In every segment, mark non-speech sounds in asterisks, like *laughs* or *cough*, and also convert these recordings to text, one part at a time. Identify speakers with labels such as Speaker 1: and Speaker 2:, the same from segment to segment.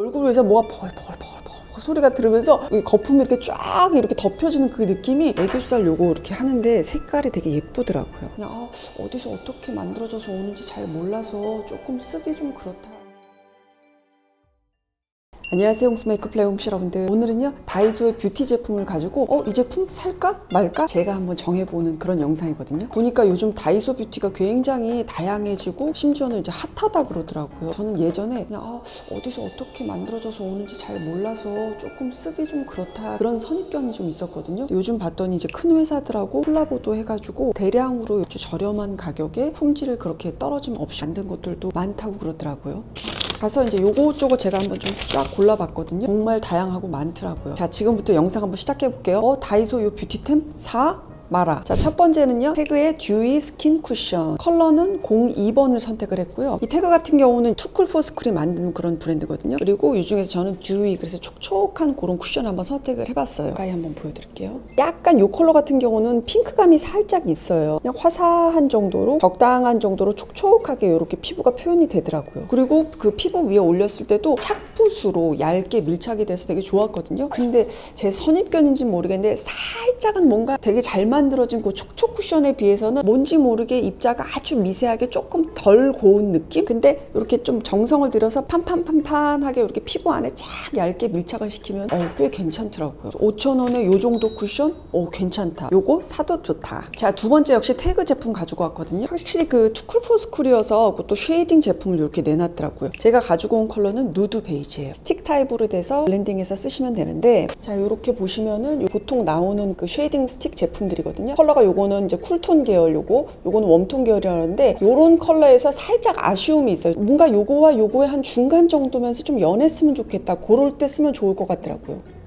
Speaker 1: 얼굴에서 뭐가 벌벌벌벌 소리가 들으면서 이 거품이 이렇게 쫙 이렇게 덮여지는 그 느낌이 애교살 요거 이렇게 하는데 색깔이 되게 예쁘더라고요. 그냥 아, 어디서 어떻게 만들어져서 오는지 잘 몰라서 조금 쓰기 좀 그렇다. 안녕하세요 홍스 메이크업 플레이 홍시 여러분들. 오늘은요 다이소의 뷰티 제품을 가지고 어 이 제품 살까? 말까? 제가 한번 정해보는 그런 영상이거든요. 보니까 요즘 다이소 beauty가 굉장히 다양해지고 심지어는 이제 핫하다 그러더라고요. 저는 예전에 그냥 아, 어디서 어떻게 만들어져서 오는지 잘 몰라서 조금 쓰기 좀 그렇다. 그런 선입견이 좀 있었거든요. 요즘 봤더니 이제 큰 회사들하고 콜라보도 해가지고 대량으로 아주 저렴한 가격에 품질을 그렇게 떨어짐 없이 만든 것들도 많다고 그러더라고요. 가서 이제 요거 저거 제가 한번 좀쫙 골라봤거든요. 정말 다양하고 많더라고요. 자, 지금부터 영상 한번 시작해 볼게요. 어, 다이소 요 beauty템 사? 말아?. 자, 첫 번째는요. 태그의 dewy skin 쿠션. 컬러는 02번을 선택을 했고요. 이 태그 같은 경우는 투쿨 포스쿨이 만드는 그런 브랜드거든요. 그리고 이 중에서 저는 dewy 그래서 촉촉한 그런 쿠션 한번 선택을 해봤어요. 가까이 한번 보여드릴게요. 약간 이 컬러 같은 경우는 핑크감이 살짝 있어요. 그냥 화사한 정도로 적당한 정도로 촉촉하게 이렇게 피부가 표현이 되더라고요. 그리고 그 피부 위에 올렸을 때도 착붙으로 얇게 밀착이 돼서 되게 좋았거든요. 근데 제 선입견인지는 모르겠는데 살짝은 뭔가 되게 잘 만들어진 그 촉촉 쿠션에 비해서는 뭔지 모르게 입자가 아주 미세하게 조금 덜 고운 느낌? 근데 이렇게 좀 정성을 들여서 판판판판하게 이렇게 피부 안에 쫙 얇게 밀착을 시키면 어, 꽤 괜찮더라고요. 5,000원에 요 정도 쿠션? 어, 괜찮다. 요거 사도 좋다. 자, 두 번째 역시 태그 제품 가지고 왔거든요. 확실히 그 투쿨포스쿨이어서 그것도 shading 제품을 이렇게 내놨더라고요. 제가 가지고 온 컬러는 누드 베이지예요. 스틱 타입으로 돼서 블렌딩해서 쓰시면 되는데 자, 이렇게 보시면은 보통 나오는 그 shading 스틱 제품들이거든요. 컬러가 요거는 이제 cool tone 계열 요거, 요거는 warm tone 계열이라는데 요런 컬러에서 살짝 아쉬움이 있어요. 뭔가 요거와 요거의 한 중간 정도면서 좀 연했으면 좋겠다. 그럴 때 쓰면 좋을 것 같더라고요.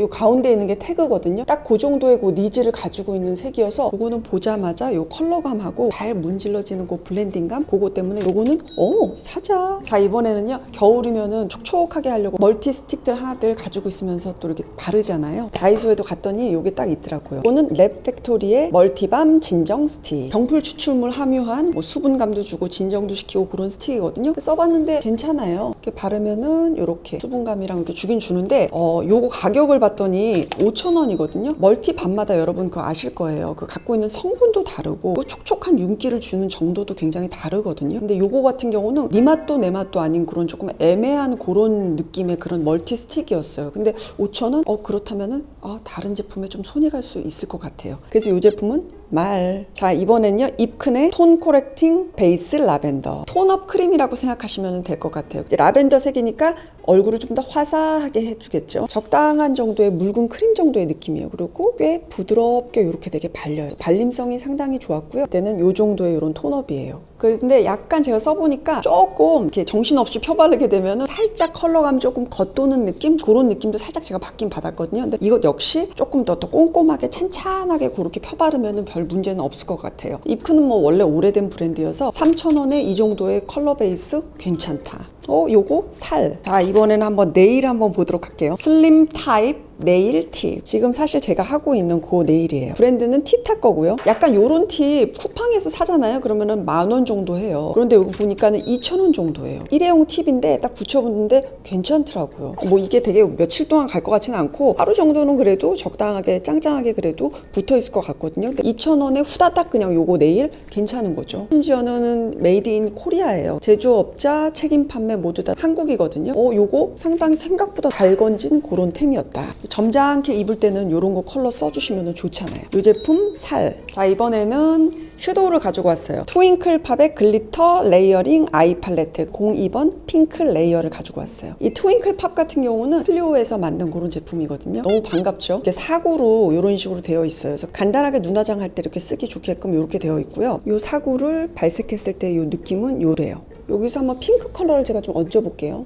Speaker 1: 이 가운데 있는 게 태그거든요. 딱 그 정도의 그 needs를 가지고 있는 색이어서 이거는 보자마자 이 컬러감하고 잘 문질러지는 그 블렌딩감 그거 때문에 이거는 어 사자. 자 이번에는요 겨울이면은 촉촉하게 하려고 multi 스틱들 하나들 가지고 있으면서 또 이렇게 바르잖아요. 다이소에도 갔더니 이게 딱 있더라고요. 이거는 랩 팩토리의 multi balm 진정 스틱. 병풀 추출물 함유한 뭐 수분감도 주고 진정도 시키고 그런 스틱이거든요. 써봤는데 괜찮아요. 이렇게 바르면은 이렇게 수분감이랑 이렇게 주긴 주는데 어 요거 가격을 봤더니 5,000원이거든요. multi balm마다 여러분 그거 아실 거예요. 그 갖고 있는 성분도 다르고 그 촉촉한 윤기를 주는 정도도 굉장히 다르거든요. 근데 요거 같은 경우는 네 맛도 내 맛도 아닌 그런 조금 애매한 그런 느낌의 그런 multi stick이었어요. 근데 5,000원? 어 그렇다면은 아, 다른 제품에 좀 손이 갈 수 있을 것 같아요. 그래서 이 제품은 말. 자, 이번엔요. 입큰의 tone correcting base lavender. tone-up 크림이라고 생각하시면 될 것 같아요. 라벤더 색이니까 얼굴을 좀 더 화사하게 해주겠죠. 적당한 정도의 묽은 크림 정도의 느낌이에요. 그리고 꽤 부드럽게 이렇게 되게 발려요. 발림성이 상당히 좋았고요. 그때는 이 정도의 이런 톤업이에요. 근데 약간 제가 써보니까 조금 이렇게 정신없이 펴바르게 되면은 살짝 컬러감 조금 겉도는 느낌? 그런 느낌도 살짝 제가 받긴 받았거든요. 근데 이것 역시 조금 더, 더 꼼꼼하게 찬찬하게 그렇게 펴바르면은 별 문제는 없을 것 같아요. 입크는 뭐 원래 오래된 브랜드여서 3,000원에 이 정도의 컬러 베이스 괜찮다. 어, 요거 살. 자, 이번에는 한번 네일 한번 보도록 할게요. slim type nail tip. 지금 사실 제가 하고 있는 그 네일이에요. 브랜드는 티타 거고요. 약간 요런 팁 쿠팡에서 사잖아요. 그러면은 만 원 정도 해요. 그런데 여기 보니까는 2,000원 정도예요. 일회용 팁인데 딱 붙여봤는데 괜찮더라고요. 뭐 이게 되게 며칠 동안 갈 것 같지는 않고 하루 정도는 그래도 적당하게 짱짱하게 그래도 붙어 있을 것 같거든요. 근데 2,000원에 후다닥 그냥 요거 네일 괜찮은 거죠. 심지어는 made in Korea예요. 제조업자 책임 판매 모두 다 한국이거든요. 어, 요거 상당히 생각보다 잘 건진 그런 템이었다. 점잖게 입을 때는 이런 거 컬러 써주시면 좋잖아요. 이 제품 살. 자 이번에는 섀도우를 가지고 왔어요. 트윙클 팝의 glitter layering eye palette 02번 pink layer를 가지고 왔어요. 이 트윙클 팝 같은 경우는 클리오에서 만든 그런 제품이거든요. 너무 반갑죠? 이렇게 사구로 이런 식으로 되어 있어요. 그래서 간단하게 눈 화장 할 때 이렇게 쓰기 좋게끔 이렇게 되어 있고요. 이 사구를 발색했을 때 이 느낌은 요래요. 여기서 한번 핑크 컬러를 제가 좀 얹어볼게요.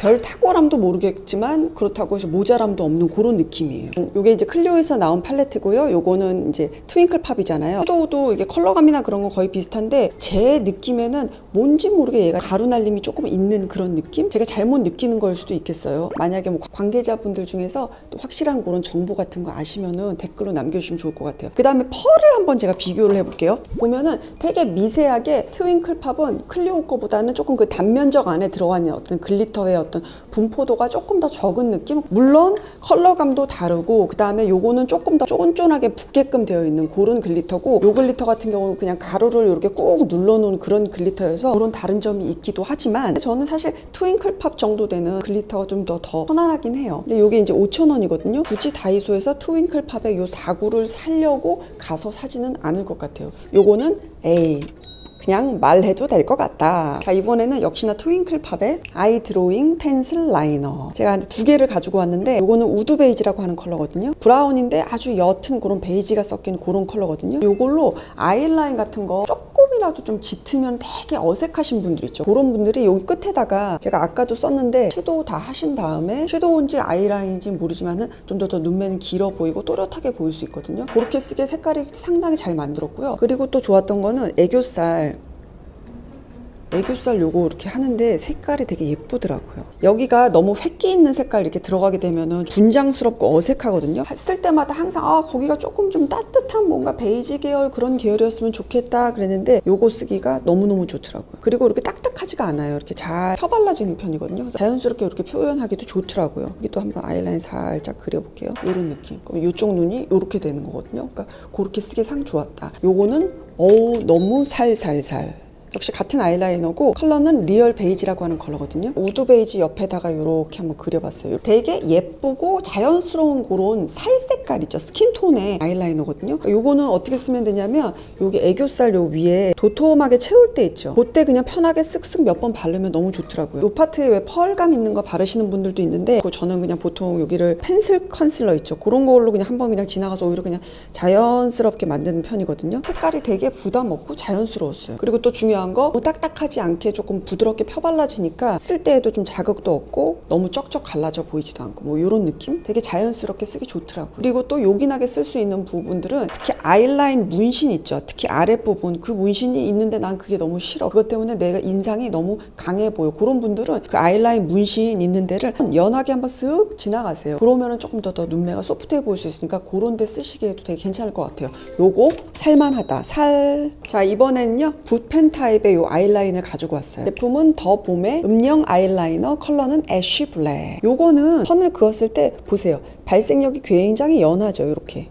Speaker 1: 별 탁월함도 모르겠지만 그렇다고 해서 모자람도 없는 그런 느낌이에요. 이게 이제 클리오에서 나온 팔레트고요. 요거는 이제 트윙클 팝이잖아요. 섀도우도 이게 컬러감이나 그런 건 거의 비슷한데 제 느낌에는 뭔지 모르게 얘가 가루 날림이 조금 있는 그런 느낌? 제가 잘못 느끼는 걸 수도 있겠어요. 만약에 뭐 관계자분들 중에서 또 확실한 그런 정보 같은 거 아시면은 댓글로 남겨주시면 좋을 것 같아요. 그 다음에 펄을 한번 제가 비교를 해볼게요. 보면은 되게 미세하게 트윙클 팝은 클리오 거보다는 조금 그 단면적 안에 들어가 있는 어떤 glitter의 어떤 분포도가 조금 더 적은 느낌? 물론 컬러감도 다르고 그 다음에 요거는 조금 더 쫀쫀하게 붙게끔 되어 있는 그런 glitter고 요 glitter 같은 경우는 그냥 가루를 이렇게 꾹 눌러놓은 그런 glitter여서 그런 다른 점이 있기도 하지만 저는 사실 트윙클 팝 정도 되는 glitter가 좀 더 더 편안하긴 해요. 근데 요게 이제 5,000원이거든요. 굳이 다이소에서 트윙클 팝의 요 4구를 사려고 가서 사지는 않을 것 같아요. 요거는 에이 그냥 말해도 될 것 같다. 자, 이번에는 역시나 트윙클 팝의 eye drawing pencil liner. 제가 두 개를 가지고 왔는데 이거는 wood beige라고 하는 컬러거든요. 브라운인데 아주 옅은 그런 베이지가 섞인 그런 컬러거든요. 이걸로 아이라인 같은 거 조금 이라도 좀 짙으면 되게 어색하신 분들 있죠. 그런 분들이 여기 끝에다가 제가 아까도 썼는데 섀도우 다 하신 다음에 섀도우인지 아이라인인지 모르지만은 좀 더 더 눈매는 길어 보이고 또렷하게 보일 수 있거든요. 그렇게 쓰기에 색깔이 상당히 잘 만들었고요. 그리고 또 좋았던 거는 애교살 애교살 요거 이렇게 하는데 색깔이 되게 예쁘더라고요. 여기가 너무 획기 있는 색깔 이렇게 들어가게 되면은 분장스럽고 어색하거든요. 쓸 때마다 항상 아 거기가 조금 좀 따뜻한 뭔가 베이지 계열 그런 계열이었으면 좋겠다 그랬는데 요거 쓰기가 너무너무 좋더라고요. 그리고 이렇게 딱딱하지가 않아요. 이렇게 잘 펴발라지는 편이거든요. 그래서 자연스럽게 이렇게 표현하기도 좋더라고요. 여기도 한번 아이라인 살짝 그려볼게요. 이런 느낌. 그럼 이쪽 눈이 이렇게 되는 거거든요. 그러니까 그렇게 쓰기 상 좋았다. 요거는 어우 너무 살살살. 역시 같은 아이라이너고 컬러는 real beige라고 하는 컬러거든요. wood beige 옆에다가 이렇게 한번 그려봤어요. 되게 예쁘고 자연스러운 그런 살 색깔 있죠. skin tone의 아이라이너거든요. 요거는 어떻게 쓰면 되냐면 요게 애교살 요 위에 도톰하게 채울 때 있죠. 그때 그냥 편하게 쓱쓱 몇 번 바르면 너무 좋더라고요. 요 파트에 왜 펄감 있는 거 바르시는 분들도 있는데 저는 그냥 보통 여기를 pencil concealer 있죠. 그런 걸로 그냥 한번 그냥 지나가서 오히려 그냥 자연스럽게 만드는 편이거든요. 색깔이 되게 부담 없고 자연스러웠어요. 그리고 또 중요한 중요한 거 딱딱하지 않게 조금 부드럽게 펴발라지니까 쓸 때에도 좀 자극도 없고 너무 쩍쩍 갈라져 보이지도 않고 뭐 이런 느낌? 되게 자연스럽게 쓰기 좋더라고요. 그리고 또 요긴하게 쓸 수 있는 부분들은 특히 아이라인 문신 있죠. 특히 아랫부분. 그 문신이 있는데 난 그게 너무 싫어. 그것 때문에 내가 인상이 너무 강해 보여. 그런 분들은 그 아이라인 문신 있는 데를 연하게 한번 쓱 지나가세요. 그러면은 조금 더, 더 눈매가 소프트해 보일 수 있으니까 그런 데 쓰시기에도 되게 괜찮을 것 같아요. 요거 살만하다. 살 자 이번에는요. 붓펜 타입의 요 아이라인을 가지고 왔어요. 제품은 더 봄의 음영 아이라이너 컬러는 ash black. 요거는 선을 그었을 때 보세요. 발색력이 굉장히 연하죠. 이렇게.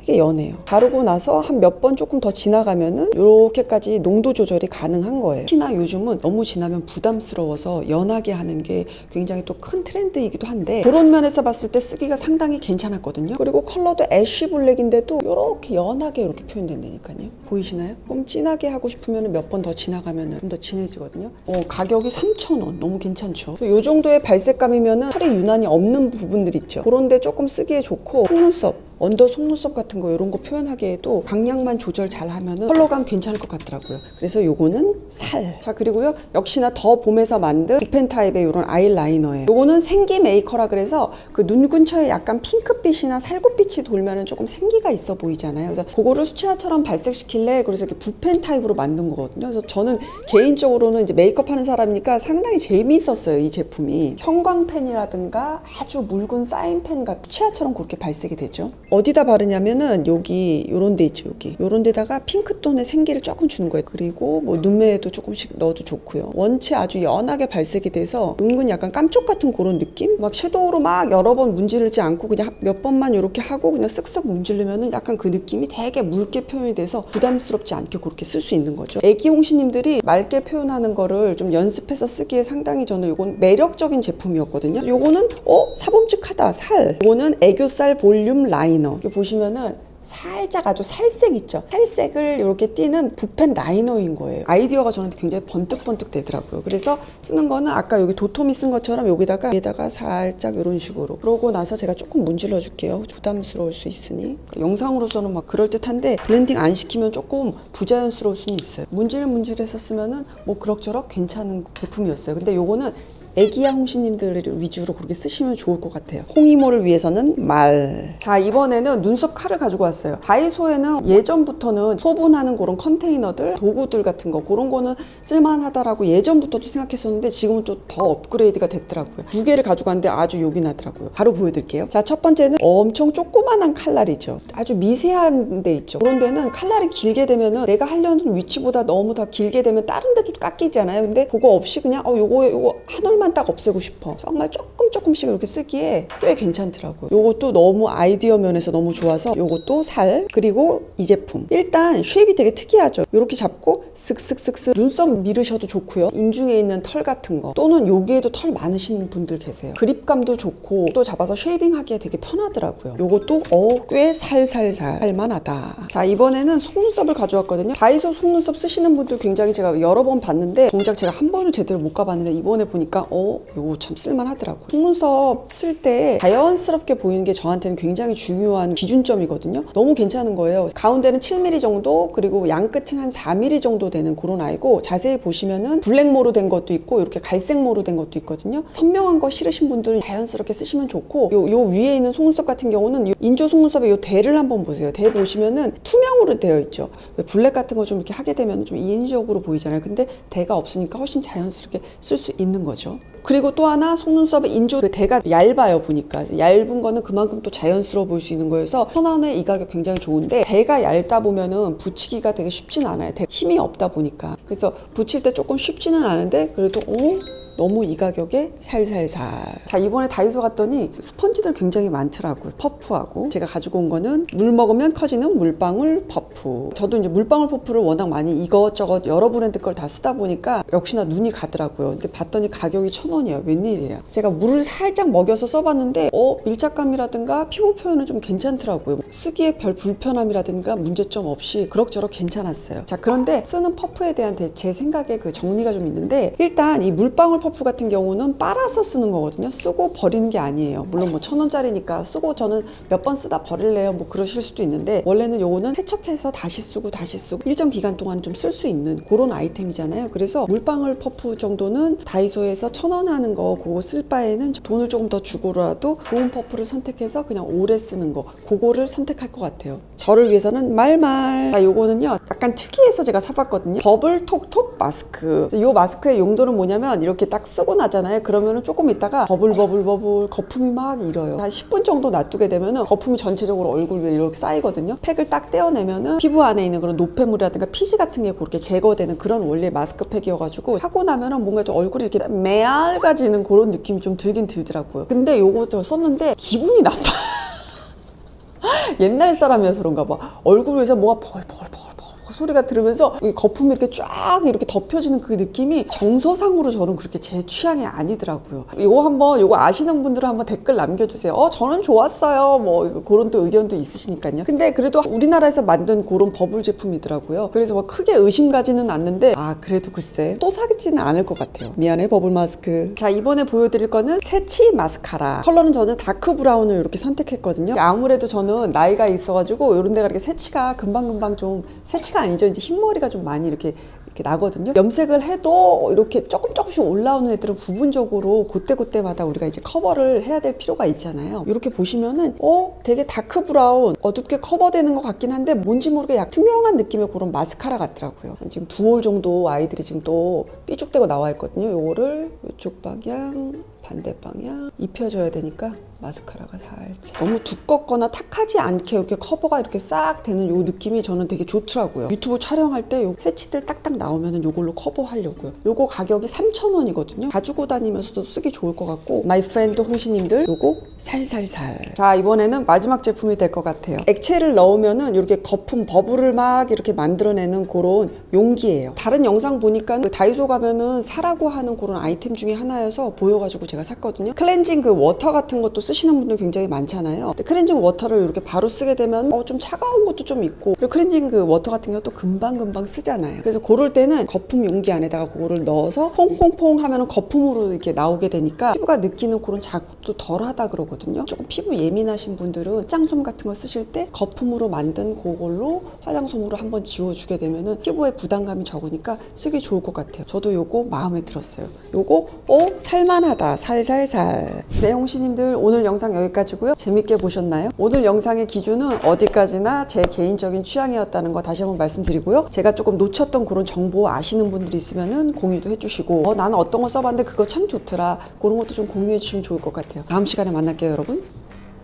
Speaker 1: 되게 연해요. 바르고 나서 한 몇 번 조금 더 지나가면은 이렇게까지 농도 조절이 가능한 거예요. 특히나 요즘은 너무 지나면 부담스러워서 연하게 하는 게 굉장히 또 큰 트렌드이기도 한데 그런 면에서 봤을 때 쓰기가 상당히 괜찮았거든요. 그리고 컬러도 ash black인데도 이렇게 연하게 이렇게 표현된다니까요. 보이시나요? 좀 진하게 하고 싶으면 몇 번 더 지나가면 좀 더 진해지거든요. 어, 가격이 3,000원. 너무 괜찮죠. 이 정도의 발색감이면 털이 유난히 없는 부분들 있죠. 그런데 조금 쓰기에 좋고 속눈썹 under 속눈썹 같은 거 이런 거 표현하기에도 방향만 조절 잘 하면은 컬러감 괜찮을 것 같더라고요. 그래서 요거는 살. 자, 그리고요. 역시나 더 봄에서 만든 붓펜 타입의 이런 아이라이너예요. 요거는 생기 maker라 그래서 그 눈 근처에 약간 핑크빛이나 살구빛이 돌면은 조금 생기가 있어 보이잖아요. 그래서 그거를 수채화처럼 발색시킬래 그래서 이렇게 붓펜 타입으로 만든 거거든요. 그래서 저는 개인적으로는 이제 메이크업 하는 사람이니까 상당히 재미있었어요. 이 제품이. 형광펜이라든가 아주 묽은 사인펜 같은 수채화처럼 그렇게 발색이 되죠. 어디다 바르냐면은 여기 요런 데 있죠 여기. 요런 데다가 핑크톤의 생기를 조금 주는 거예요. 그리고 뭐 눈매에도 조금씩 넣어도 좋고요. 원체 아주 연하게 발색이 돼서 은근 약간 감쪽같은 그런 느낌? 막 섀도우로 막 여러 번 문지르지 않고 그냥 몇 번만 이렇게 하고 그냥 쓱쓱 문지르면은 약간 그 느낌이 되게 묽게 표현이 돼서 부담스럽지 않게 그렇게 쓸 수 있는 거죠. 애기 홍시님들이 맑게 표현하는 거를 좀 연습해서 쓰기에 상당히 저는 이건 매력적인 제품이었거든요. 요거는 어? 사봄직하다 살. 요거는 애교살 volume line liner 이렇게 보시면은 살짝 아주 살색 있죠? 살색을 이렇게 띄는 붓펜 liner인 거예요. 아이디어가 저한테 굉장히 번뜩번뜩 되더라고요. 그래서 쓰는 거는 아까 여기 도톰이 쓴 것처럼 여기다가 여기다가 살짝 이런 식으로. 그러고 나서 제가 조금 문질러 줄게요. 부담스러울 수 있으니. 영상으로서는 막 그럴듯한데 blending 안 시키면 조금 부자연스러울 수는 있어요. 문질 문질해서 쓰면은 뭐 그럭저럭 괜찮은 제품이었어요. 근데 요거는 애기야 홍시님들 위주로 그렇게 쓰시면 좋을 것 같아요. 홍이모를 위해서는 말. 자 이번에는 눈썹 칼을 가지고 왔어요. 다이소에는 예전부터는 소분하는 그런 컨테이너들, 도구들 같은 거 그런 거는 쓸만하다라고 예전부터도 생각했었는데 지금은 또 더 업그레이드가 됐더라고요. 두 개를 가지고 왔는데 아주 욕이 나더라고요. 바로 보여드릴게요. 자 첫 번째는 엄청 조그만한 칼날이죠. 아주 미세한 데 있죠. 그런 데는 칼날이 길게 되면은 내가 하려는 위치보다 너무 다 길게 되면 다른 데도 깎이잖아요. 근데 그거 없이 그냥 어 요거 요거 한 올만 딱 없애고 싶어. 정말 조금 조금씩 이렇게 쓰기에 꽤 괜찮더라고요. 요것도 너무 아이디어 면에서 너무 좋아서 요것도 살 그리고 이 제품 일단 shape이 되게 특이하죠. 이렇게 잡고 슥슥슥슥 눈썹 밀으셔도 좋고요. 인중에 있는 털 같은 거 또는 여기에도 털 많으신 분들 계세요. 그립감도 좋고 또 잡아서 shaving 하기에 되게 편하더라고요. 요것도 어 꽤 살살살 할만하다. 자 이번에는 속눈썹을 가져왔거든요. 다이소 속눈썹 쓰시는 분들 굉장히 제가 여러 번 봤는데 정작 제가 한 번을 제대로 못 써봤는데 이번에 보니까 어 요거 참 쓸만하더라고요. 속눈썹 쓸때 자연스럽게 보이는 게 저한테는 굉장히 중요한 기준점이거든요. 너무 괜찮은 거예요. 가운데는 7mm 정도 그리고 양 끝은 한 4mm 정도 되는 그런 아이고 자세히 보시면은 블랙모로 된 것도 있고 이렇게 갈색모로 된 것도 있거든요. 선명한 거 싫으신 분들은 자연스럽게 쓰시면 좋고 요, 요 위에 있는 속눈썹 같은 경우는 요 인조 속눈썹의 요 대를 한번 보세요. 대 보시면은 투명으로 되어 있죠. 왜 블랙 같은 거 좀 이렇게 하게 되면 좀 인위적으로 보이잖아요. 근데 대가 없으니까 훨씬 자연스럽게 쓸 수 있는 거죠. 그리고 또 하나 속눈썹의 인조 그 대가 얇아요 보니까 얇은 거는 그만큼 또 자연스러워 보일 수 있는 거여서 천원에 이 가격 굉장히 좋은데 대가 얇다 보면은 붙이기가 되게 쉽진 않아요 대- 힘이 없다 보니까 그래서 붙일 때 조금 쉽지는 않은데 그래도 어? 너무 이 가격에 살살살. 자, 이번에 다이소 갔더니 스펀지들 굉장히 많더라고요. 퍼프하고. 제가 가지고 온 거는 물 먹으면 커지는 물방울 퍼프. 저도 이제 물방울 퍼프를 워낙 많이 이것저것 여러 브랜드 걸 다 쓰다 보니까 역시나 눈이 가더라고요. 근데 봤더니 가격이 천 원이에요. 웬일이에요. 제가 물을 살짝 먹여서 써봤는데, 어, 밀착감이라든가 피부 표현은 좀 괜찮더라고요. 쓰기에 별 불편함이라든가 문제점 없이 그럭저럭 괜찮았어요. 자, 그런데 쓰는 퍼프에 대한 대- 제 생각에 그 정리가 좀 있는데, 일단 이 물방울 퍼프 같은 경우는 빨아서 쓰는 거거든요. 쓰고 버리는 게 아니에요. 물론 뭐 천 원짜리니까 쓰고 저는 몇 번 쓰다 버릴래요. 뭐 그러실 수도 있는데 원래는 요거는 세척해서 다시 쓰고 다시 쓰고 일정 기간 동안 좀 쓸 수 있는 그런 아이템이잖아요. 그래서 물방울 퍼프 정도는 다이소에서 천 원 하는 거 그거 쓸 바에는 돈을 조금 더 주고라도 좋은 퍼프를 선택해서 그냥 오래 쓰는 거 그거를 선택할 것 같아요. 저를 위해서는 말말. 아, 요거는요 약간 특이해서 제가 사봤거든요. 버블 톡톡 마스크. 이 마스크의 용도는 뭐냐면 이렇게 딱 쓰고 나잖아요. 그러면은 조금 있다가 버블 버블 버블 거품이 막 일어요. 한 10분 정도 놔두게 되면은 거품이 전체적으로 얼굴 위에 이렇게 쌓이거든요. 팩을 딱 떼어내면은 피부 안에 있는 그런 노폐물이라든가 피지 같은 게 그렇게 제거되는 그런 원래 마스크팩이어가지고 하고 나면은 뭔가 좀 얼굴이 이렇게 말개지는 그런 느낌이 좀 들긴 들더라고요. 근데 요거 썼는데 기분이 나빠. *laughs* 옛날 사람이어서 그런가 봐. 얼굴에서 뭐가 버글버글버글 소리가 들으면서 이 거품이 이렇게 쫙 이렇게 덮여지는 그 느낌이 정서상으로 저는 그렇게 제 취향이 아니더라고요. 이거 한번 이거 아시는 분들은 한번 댓글 남겨주세요. 어 저는 좋았어요. 뭐 그런 또 의견도 있으시니까요. 근데 그래도 우리나라에서 만든 그런 버블 제품이더라고요. 그래서 뭐 크게 의심 가지는 않는데 아 그래도 글쎄 또 사지는 않을 것 같아요. 미안해 버블 마스크. 자 이번에 보여드릴 거는 새치 마스카라. 컬러는 저는 dark brown을 이렇게 선택했거든요. 아무래도 저는 나이가 있어가지고 이런 데가 이렇게 새치가 금방금방 좀 새치가 아니 죠. 이제 흰머리가 좀 많이 이렇게 이렇게 나거든요. 염색을 해도 이렇게 조금 조금씩 올라오는 애들은 부분적으로 그때그때마다 우리가 이제 커버를 해야 될 필요가 있잖아요. 이렇게 보시면은 어 되게 dark brown 어둡게 커버되는 것 같긴 한데 뭔지 모르게 약 투명한 느낌의 그런 마스카라 같더라고요. 지금 두 올 정도 아이들이 지금 또 삐죽대고 나와 있거든요. 요거를 이쪽 방향 반대 방향 입혀줘야 되니까 마스카라가 살짝 너무 두껍거나 탁하지 않게 이렇게 커버가 이렇게 싹 되는 요 느낌이 저는 되게 좋더라고요. 유튜브 촬영할 때 요 새치들 딱딱 나오면은 요걸로 커버하려고요. 요거 가격이 3,000원이거든요. 가지고 다니면서도 쓰기 좋을 것 같고 my friend 홍시님들 요거 살살살. 자 이번에는 마지막 제품이 될 것 같아요. 액체를 넣으면은 이렇게 거품 버블을 막 이렇게 만들어내는 그런 용기예요. 다른 영상 보니까 그 다이소 가면은 사라고 하는 그런 아이템 중에 하나여서 보여가지고 제가 샀거든요. 클렌징 그 워터 같은 것도 쓰시는 분들 굉장히 많잖아요. 클렌징 워터를 이렇게 바로 쓰게 되면 어, 좀 차가운 것도 좀 있고 그리고 클렌징 그 워터 같은 경우 또 금방금방 쓰잖아요. 그래서 그럴 때는 거품 용기 안에다가 그거를 넣어서 퐁퐁퐁 하면 거품으로 이렇게 나오게 되니까 피부가 느끼는 그런 자극도 덜하다 그러거든요. 조금 피부 예민하신 분들은 화장솜 같은 거 쓰실 때 거품으로 만든 그걸로 화장솜으로 한번 지워주게 되면은 피부에 부담감이 적으니까 쓰기 좋을 것 같아요. 저도 요거 마음에 들었어요. 요거 어 살만하다 살살살. 네 홍시님들 오늘 영상 여기까지고요. 재밌게 보셨나요? 오늘 영상의 기준은 어디까지나 제 개인적인 취향이었다는 거 다시 한번 말씀드리고요. 제가 조금 놓쳤던 그런 정보 아시는 분들이 있으면은 공유도 해주시고 어 나는 어떤 거 써봤는데 그거 참 좋더라 그런 것도 좀 공유해 주시면 좋을 것 같아요. 다음 시간에 만날게요 여러분.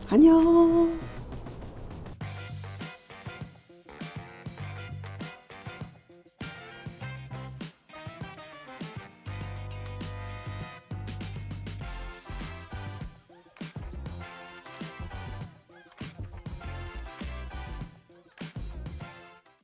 Speaker 1: 안녕.